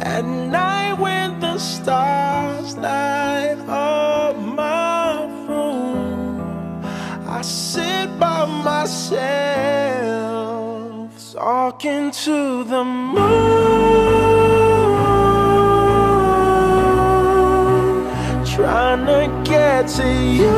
At night when the stars light up my room, I sit by myself talking to the moon, trying to get to you.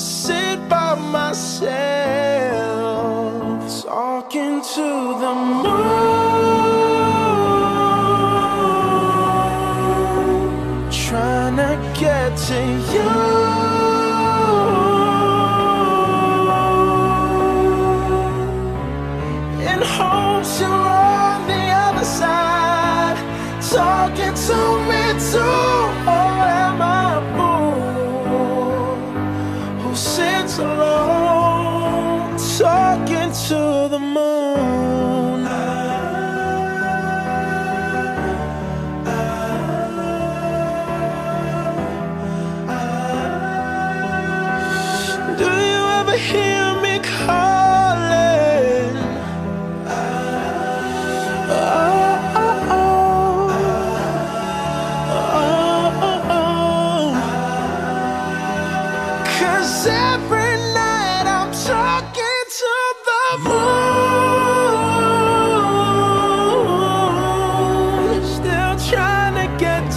Sit by myself talking to the moon, trying to get to you hopes you're on the other side, talking to me too. Or am I sits alone, talking to the moon? Do you ever hear me calling? Oh, oh, oh. Oh, oh, oh. Cause every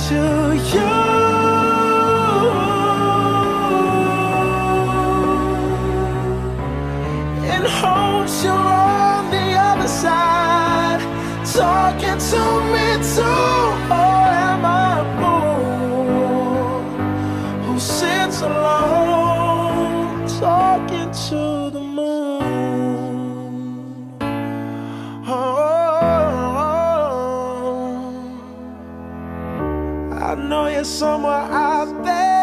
to you. In hopes you're on the other side, talking to me too. Or am I a fool who sits alone, talking to I know you're somewhere out there,